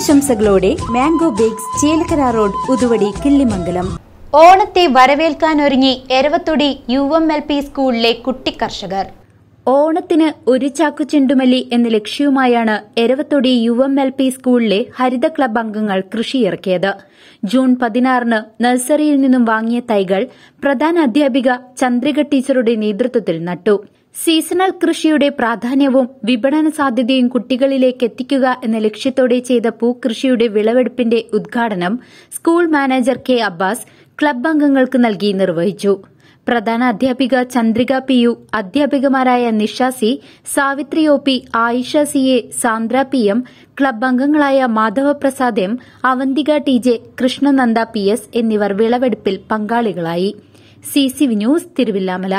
ഓണാശംസകളോടെ mango bakes Chelakkara road Uthuvadi Killimangalam. ഓണത്തെ വരവേൽക്കാനൊരുങ്ങി Eravathodi U M L P സ്കൂളിലെ കുട്ടിക്കർഷകർ ഓണത്തിന് ഒരു ചാക്കു ചെണ്ടുമല്ലി എന്ന ലക്ഷ്യവുമായാണ് Eravathodi U M L P സ്കൂളിലെ ഹരിത ക്ലബ് അംഗങ്ങൾ കൃഷിയിറക്കിയത്. ജൂൺ പതിനാറിന് നഴ്സറിയിൽ നിന്നും വാങ്ങിയ തൈകൾ പ്രധാന അധ്യാപിക ചന്ദ്രിക ടീച്ചറുടെ നേതൃത്വത്തിൽ നട്ടു. സീസണൽ കൃഷിയുടെ പ്രാധാന്യവും വിപണന സാധ്യതയും കുട്ടികളിലേക്ക് എത്തിക്കുക എന്ന ലക്ഷ്യത്തോടെ ചെയ്ത പൂക്കൃഷിയുടെ വിളവെടുപ്പിന്റെ ഉദ്ഘാടനം school manager K Abbas club അംഗങ്ങൾക്ക് നൽകി നിർവഹിച്ചു. പ്രധാന അധ്യാപിക Chandrika P U അധ്യാപികമാരായ Nisha C Savithri O P Ayisha C A Sandra P M club അംഗങ്ങളായ Madhavaprasad M Avanthika T J Krishnananda P S എന്നിവർ വിളവെടുപ്പിൽ പങ്കാളികളായി. C C V news Thiruvilwamala.